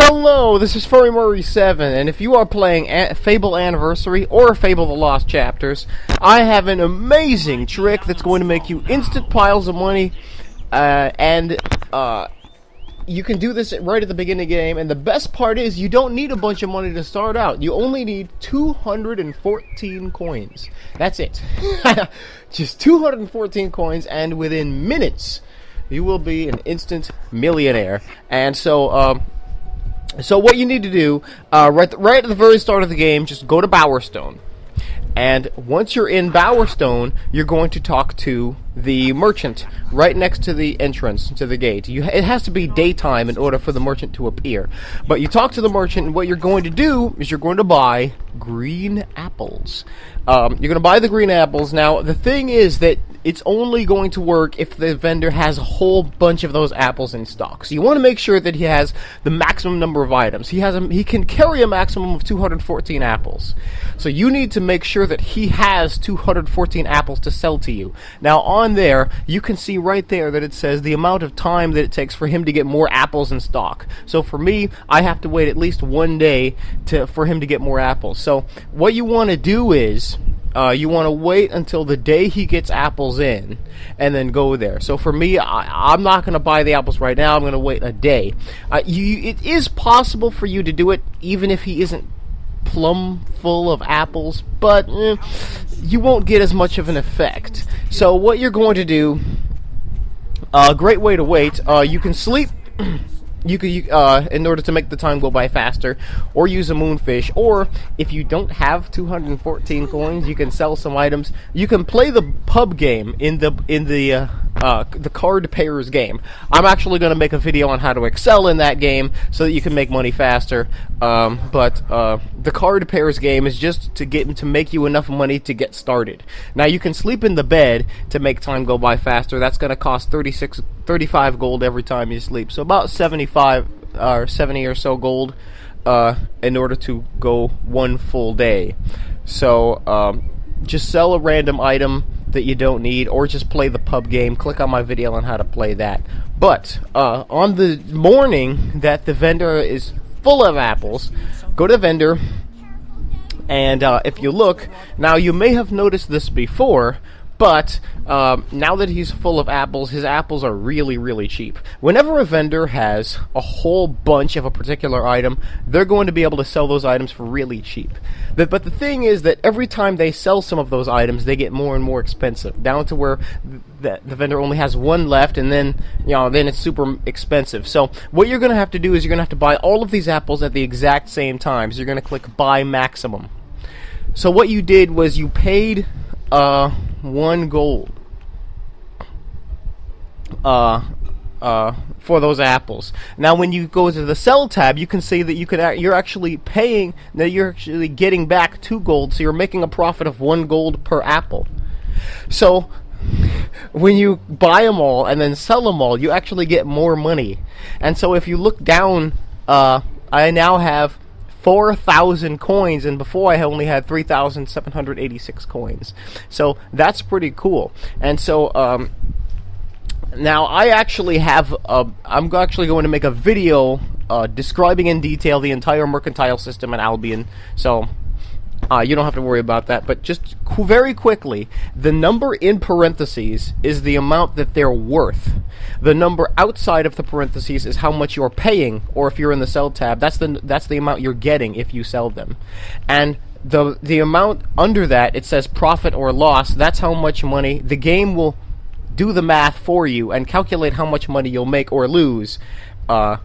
Hello, this is Furry Murry 7, and if you are playing A- Fable Anniversary or Fable The Lost Chapters, I have an amazing trick that's going to make you instant piles of money, uh, and uh, you can do this right at the beginning of the game, and the best part is you don't need a bunch of money to start out. You only need 214 coins. That's it. Just 214 coins, and within minutes, you will be an instant millionaire. And so, um, so what you need to do, uh, right, right at the very start of the game, just go to Bowerstone. And once you're in Bowerstone, you're going to talk to the merchant right next to the entrance to the gate. You, it has to be daytime in order for the merchant to appear. But you talk to the merchant, and what you're going to do is you're going to buy green apples. Um, you're going to buy the green apples. Now, the thing is that it's only going to work if the vendor has a whole bunch of those apples in stock. So you want to make sure that he has the maximum number of items. He has a, he can carry a maximum of 214 apples. So you need to make sure that he has 214 apples to sell to you. Now on there, you can see right there that it says the amount of time that it takes for him to get more apples in stock. So for me, I have to wait at least one day to for him to get more apples. So what you want to do is uh, you want to wait until the day he gets apples in and then go there. So for me, I, am not going to buy the apples right now. I'm going to wait a day. Uh, you, it is possible for you to do it even if he isn't plumb full of apples, but eh, you won't get as much of an effect. So what you're going to do, a uh, great way to wait, uh, you can sleep. you could uh, in order to make the time go by faster or use a moonfish or if you don't have 214 coins you can sell some items. You can play the pub game in the in the uh, uh, the card pairs game. I'm actually going to make a video on how to excel in that game so that you can make money faster. Um, but uh, the card pairs game is just to get to make you enough money to get started. Now you can sleep in the bed to make time go by faster. That's going to cost 36 35 gold every time you sleep. So about 75 or 70 or so gold uh, in order to go one full day. So um, just sell a random item that you don't need, or just play the pub game. Click on my video on how to play that. But uh, on the morning that the vendor is full of apples, go to the vendor, and uh, if you look, now you may have noticed this before, but um, now that he's full of apples, his apples are really, really cheap. Whenever a vendor has a whole bunch of a particular item, they're going to be able to sell those items for really cheap. But, the thing is that every time they sell some of those items, they get more and more expensive, down to where the, the vendor only has one left, and then you know then it's super expensive. So what you're going to have to do is you're going to have to buy all of these apples at the exact same time. So you're going to click Buy Maximum. So what you did was you paid uh, one gold uh, uh, for those apples. Now, when you go to the sell tab, you can see that you can you're actually paying that you're actually getting back two gold, so you're making a profit of one gold per apple. So when you buy them all and then sell them all, you actually get more money. And so if you look down, uh, I now have 4,000 coins, and before I only had 3,786 coins. So that's pretty cool. And so, um, now I actually have a, I'm actually going to make a video uh, describing in detail the entire mercantile system in Albion. So uh, you don't have to worry about that. But just qu- very quickly, the number in parentheses is the amount that they're worth. The number outside of the parentheses is how much you're paying, or if you're in the sell tab, that's the that's the amount you're getting if you sell them. And the the amount under that it says profit or loss. That's how much money the game will do the math for you and calculate how much money you'll make or lose. Uh,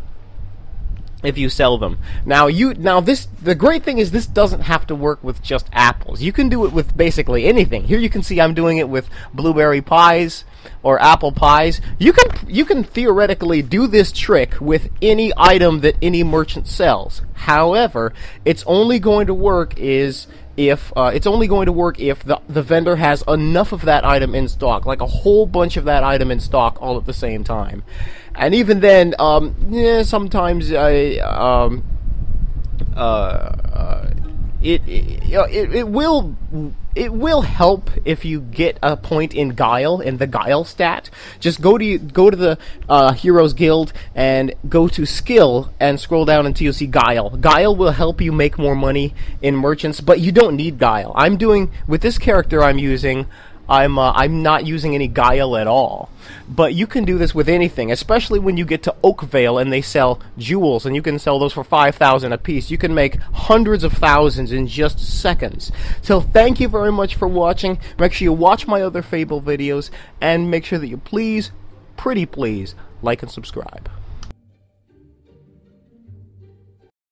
if you sell them. Now you now this the great thing is this doesn't have to work with just apples. You can do it with basically anything. Here you can see I'm doing it with blueberry pies or apple pies. You can you can theoretically do this trick with any item that any merchant sells. However, it's only going to work is if uh, it's only going to work if the, the vendor has enough of that item in stock, like a whole bunch of that item in stock all at the same time. And even then, um, yeah, sometimes I, um, uh, uh, it, it, it, it will it will help if you get a point in guile in the guile stat. Just go to go to the uh, Heroes Guild and go to skill and scroll down until you see guile. Guile will help you make more money in merchants, but you don't need guile. I'm doing with this character I'm using. I'm uh, I'm not using any guile at all. But you can do this with anything, especially when you get to Oakvale and they sell jewels, and you can sell those for five thousand a piece. You can make hundreds of thousands in just seconds. So thank you very much for watching. Make sure you watch my other Fable videos, and make sure that you please, pretty please, like and subscribe.